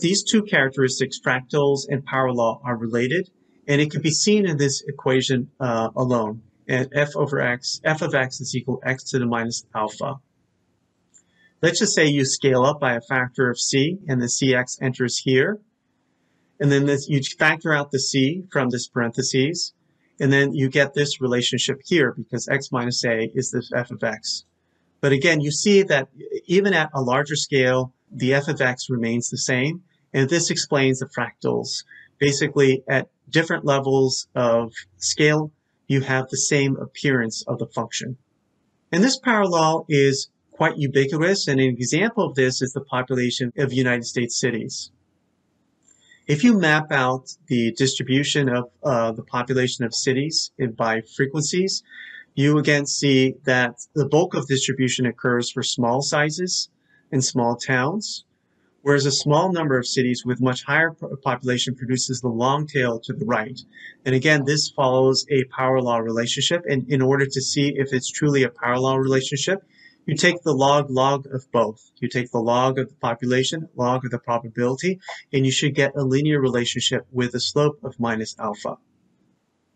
These two characteristics, fractals and power law, are related, and it can be seen in this equation uh, alone. And f over x, f of x is equal to x to the minus alpha. Let's just say you scale up by a factor of c, and the cx enters here. And then this, you factor out the c from this parentheses, and then you get this relationship here because x minus a is this f of x. But again, you see that even at a larger scale, the f of x remains the same. And this explains the fractals. Basically, at different levels of scale, you have the same appearance of the function. And this law is quite ubiquitous, and an example of this is the population of United States cities. If you map out the distribution of uh, the population of cities by frequencies, you again see that the bulk of distribution occurs for small sizes in small towns, whereas a small number of cities with much higher population produces the long tail to the right. And again, this follows a power law relationship. And in order to see if it's truly a power law relationship, you take the log log of both. You take the log of the population, log of the probability, and you should get a linear relationship with a slope of minus alpha.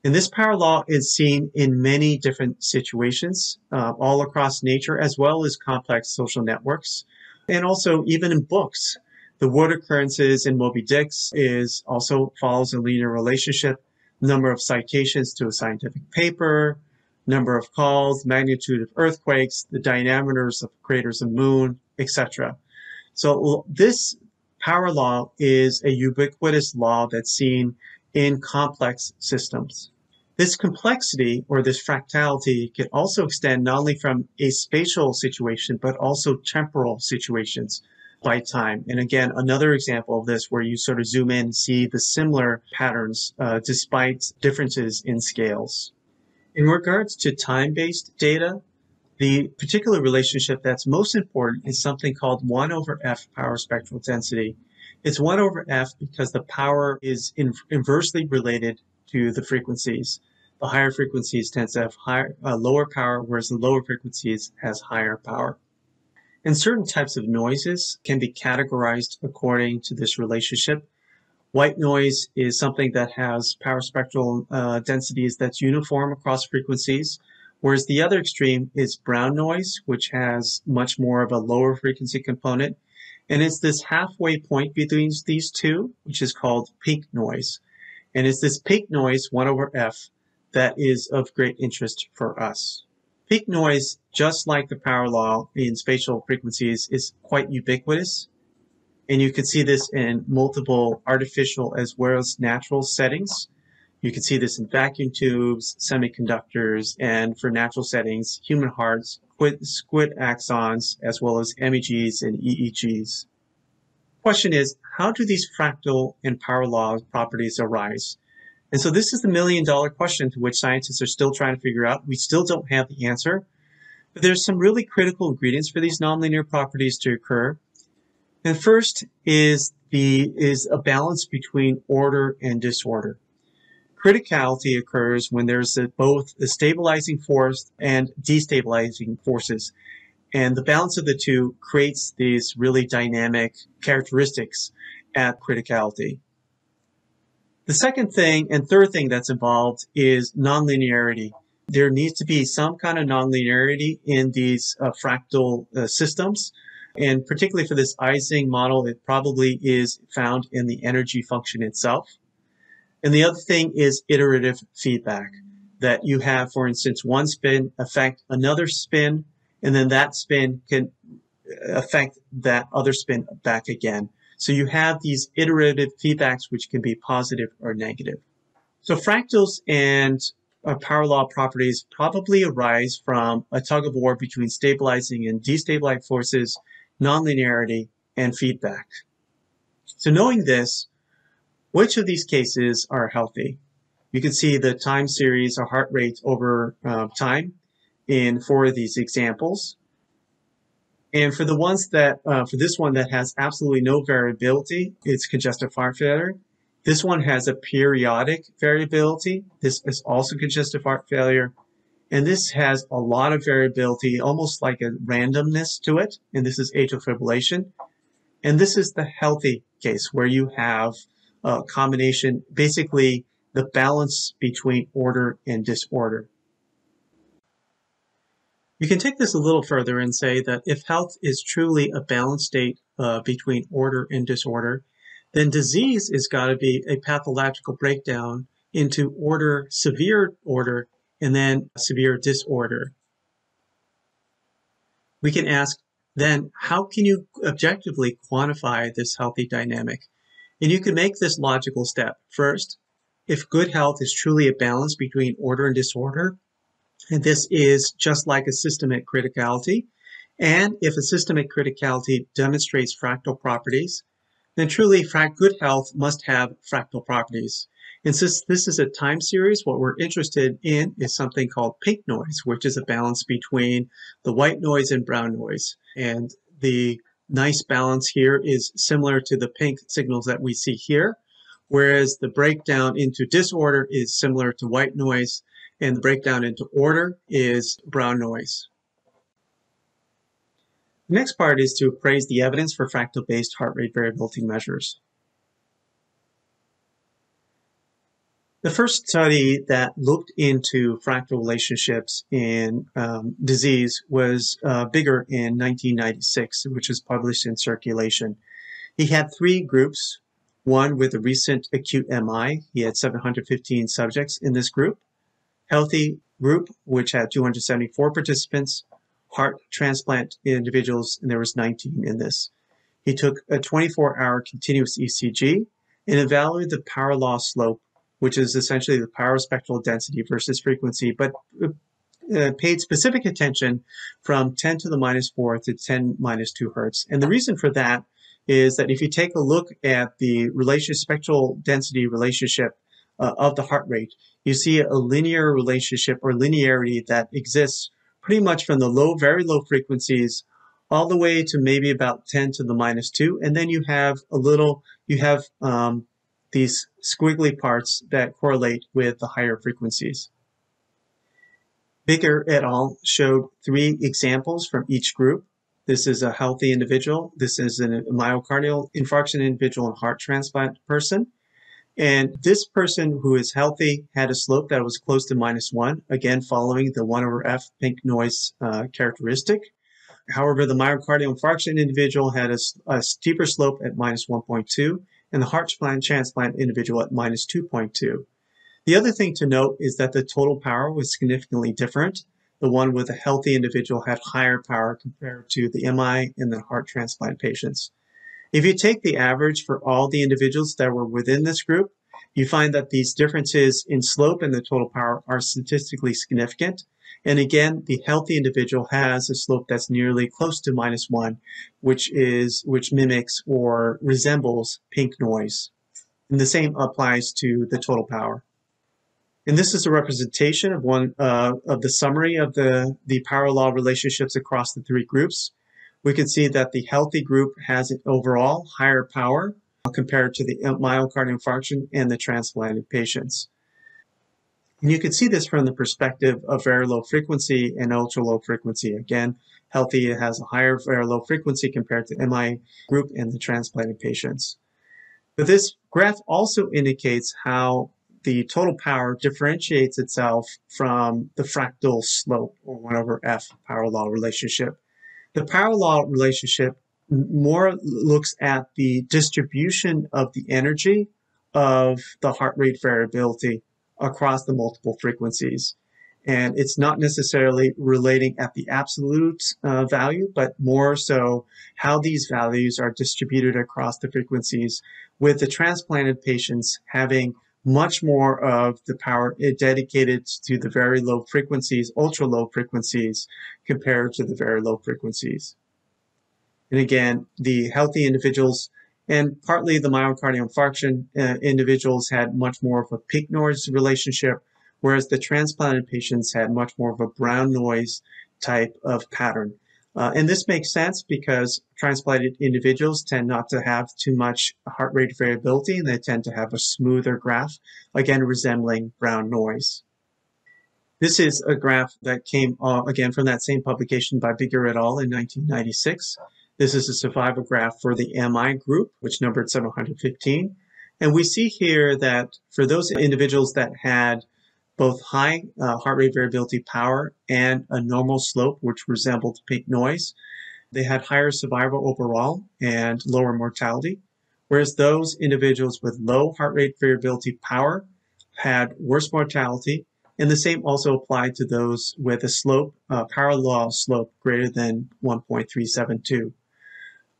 And this power law is seen in many different situations, uh, all across nature, as well as complex social networks, and also even in books. The word occurrences in Moby Dick's is also follows a linear relationship. Number of citations to a scientific paper, number of calls, magnitude of earthquakes, the diameters of craters of moon, etc. So this power law is a ubiquitous law that's seen in complex systems. This complexity or this fractality can also extend not only from a spatial situation, but also temporal situations by time. And again, another example of this where you sort of zoom in and see the similar patterns uh, despite differences in scales. In regards to time-based data, the particular relationship that's most important is something called 1 over f power spectral density. It's 1 over f because the power is in, inversely related to the frequencies. The higher frequencies tend to have higher, uh, lower power, whereas the lower frequencies has higher power. And certain types of noises can be categorized according to this relationship. White noise is something that has power spectral uh, densities that's uniform across frequencies, whereas the other extreme is brown noise, which has much more of a lower frequency component. And it's this halfway point between these two, which is called pink noise. And it's this pink noise, 1 over f, that is of great interest for us. Pink noise, just like the power law in spatial frequencies, is quite ubiquitous. And you can see this in multiple artificial as well as natural settings. You can see this in vacuum tubes, semiconductors, and for natural settings, human hearts, squid, axons, as well as MEGs and EEGs. Question is, how do these fractal and power law properties arise? And so this is the million dollar question to which scientists are still trying to figure out. We still don't have the answer. But there's some really critical ingredients for these nonlinear properties to occur. And first is the is a balance between order and disorder. Criticality occurs when there's a, both a stabilizing force and destabilizing forces. And the balance of the two creates these really dynamic characteristics at criticality. The second thing and third thing that's involved is nonlinearity. There needs to be some kind of nonlinearity in these uh, fractal uh, systems and particularly for this Ising model, it probably is found in the energy function itself. And the other thing is iterative feedback that you have, for instance, one spin affect another spin, and then that spin can affect that other spin back again. So you have these iterative feedbacks which can be positive or negative. So fractals and uh, power law properties probably arise from a tug of war between stabilizing and destabilizing forces nonlinearity, and feedback. So knowing this, which of these cases are healthy? You can see the time series or heart rate over uh, time in four of these examples. And for the ones that, uh, for this one that has absolutely no variability, it's congestive heart failure. This one has a periodic variability. This is also congestive heart failure. And this has a lot of variability, almost like a randomness to it. And this is atrial fibrillation. And this is the healthy case where you have a combination, basically the balance between order and disorder. You can take this a little further and say that if health is truly a balanced state uh, between order and disorder, then disease is got to be a pathological breakdown into order, severe order, and then severe disorder. We can ask then, how can you objectively quantify this healthy dynamic? And you can make this logical step. First, if good health is truly a balance between order and disorder, and this is just like a systemic criticality, and if a systemic criticality demonstrates fractal properties, then truly good health must have fractal properties. And since this is a time series, what we're interested in is something called pink noise, which is a balance between the white noise and brown noise. And the nice balance here is similar to the pink signals that we see here, whereas the breakdown into disorder is similar to white noise, and the breakdown into order is brown noise. The next part is to appraise the evidence for fractal-based heart rate variability measures. The first study that looked into fractal relationships in um, disease was uh, Bigger in 1996, which was published in Circulation. He had three groups, one with a recent acute MI. He had 715 subjects in this group. Healthy group, which had 274 participants, heart transplant individuals, and there was 19 in this. He took a 24-hour continuous ECG and evaluated the power law slope, which is essentially the power spectral density versus frequency, but uh, paid specific attention from 10 to the minus 4 to 10 minus 2 hertz. And the reason for that is that if you take a look at the relation spectral density relationship uh, of the heart rate, you see a linear relationship or linearity that exists pretty much from the low, very low frequencies all the way to maybe about 10 to the minus 2. And then you have a little, you have um, these squiggly parts that correlate with the higher frequencies. Bigger et al. showed three examples from each group. This is a healthy individual. This is a myocardial infarction individual and heart transplant person. And this person who is healthy had a slope that was close to minus one, again, following the one over F pink noise uh, characteristic. However, the myocardial infarction individual had a, a steeper slope at minus 1.2 and the heart transplant individual at minus 2.2. The other thing to note is that the total power was significantly different. The one with a healthy individual had higher power compared to the MI and the heart transplant patients. If you take the average for all the individuals that were within this group, you find that these differences in slope and the total power are statistically significant. And again, the healthy individual has a slope that's nearly close to minus one, which is which mimics or resembles pink noise. And the same applies to the total power. And this is a representation of one uh, of the summary of the, the power law relationships across the three groups we can see that the healthy group has an overall higher power compared to the myocardial infarction and the transplanted patients. And you can see this from the perspective of very low frequency and ultra low frequency. Again, healthy has a higher very low frequency compared to MI group and the transplanted patients. But this graph also indicates how the total power differentiates itself from the fractal slope or 1 over F power law relationship. The power law relationship more looks at the distribution of the energy of the heart rate variability across the multiple frequencies. And it's not necessarily relating at the absolute uh, value, but more so how these values are distributed across the frequencies, with the transplanted patients having much more of the power dedicated to the very low frequencies, ultra low frequencies, compared to the very low frequencies. And again, the healthy individuals and partly the myocardial infarction uh, individuals had much more of a pink noise relationship, whereas the transplanted patients had much more of a brown noise type of pattern. Uh, and this makes sense because transplanted individuals tend not to have too much heart rate variability and they tend to have a smoother graph, again resembling brown noise. This is a graph that came uh, again from that same publication by Bigger et al. in 1996. This is a survival graph for the MI group, which numbered 715. And we see here that for those individuals that had both high uh, heart rate variability power and a normal slope, which resembled pink noise, they had higher survival overall and lower mortality. Whereas those individuals with low heart rate variability power had worse mortality. And the same also applied to those with a slope, uh, power law slope greater than 1.372.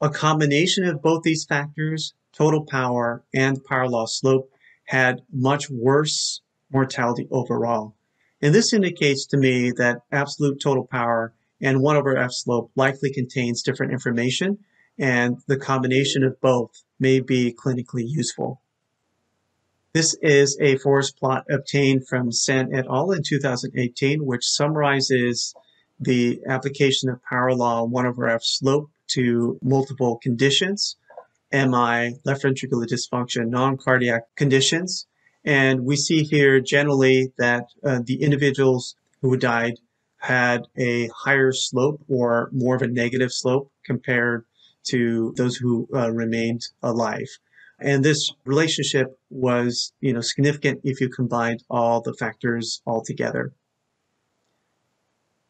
A combination of both these factors, total power and power law slope, had much worse mortality overall. And this indicates to me that absolute total power and 1 over f slope likely contains different information, and the combination of both may be clinically useful. This is a forest plot obtained from Sen et al. in 2018, which summarizes the application of power law 1 over f slope to multiple conditions, MI, left ventricular dysfunction, non-cardiac conditions. And we see here generally that uh, the individuals who died had a higher slope or more of a negative slope compared to those who uh, remained alive. And this relationship was, you know, significant if you combined all the factors all together.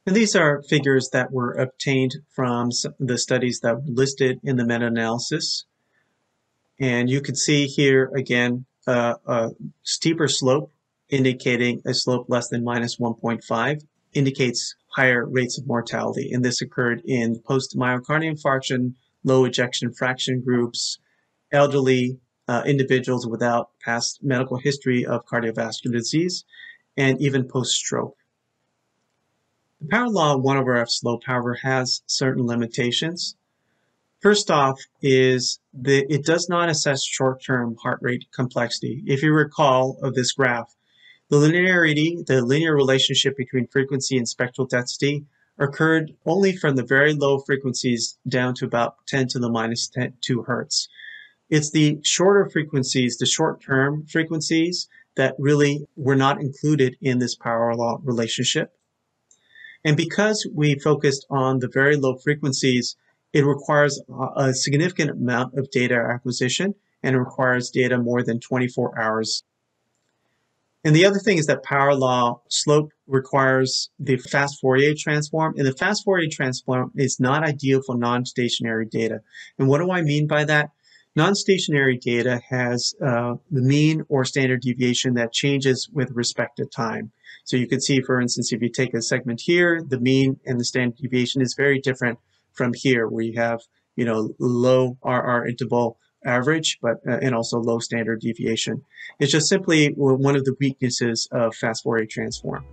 And these are figures that were obtained from the studies that were listed in the meta-analysis. And you can see here again uh, a steeper slope indicating a slope less than minus 1.5 indicates higher rates of mortality. And this occurred in post myocardial infarction, low ejection fraction groups, elderly uh, individuals without past medical history of cardiovascular disease, and even post stroke. The power law 1 over f slope, however, has certain limitations. First off is that it does not assess short-term heart rate complexity. If you recall of this graph, the linearity, the linear relationship between frequency and spectral density occurred only from the very low frequencies down to about 10 to the minus 10, 2 hertz. It's the shorter frequencies, the short-term frequencies that really were not included in this power law relationship. And because we focused on the very low frequencies, it requires a significant amount of data acquisition and it requires data more than 24 hours and the other thing is that power law slope requires the fast Fourier transform, and the fast Fourier transform is not ideal for non-stationary data. And what do I mean by that? Non-stationary data has uh, the mean or standard deviation that changes with respect to time. So you can see, for instance, if you take a segment here, the mean and the standard deviation is very different from here, where you have, you know, low RR interval average, but uh, and also low standard deviation. It's just simply one of the weaknesses of fast Fourier transform.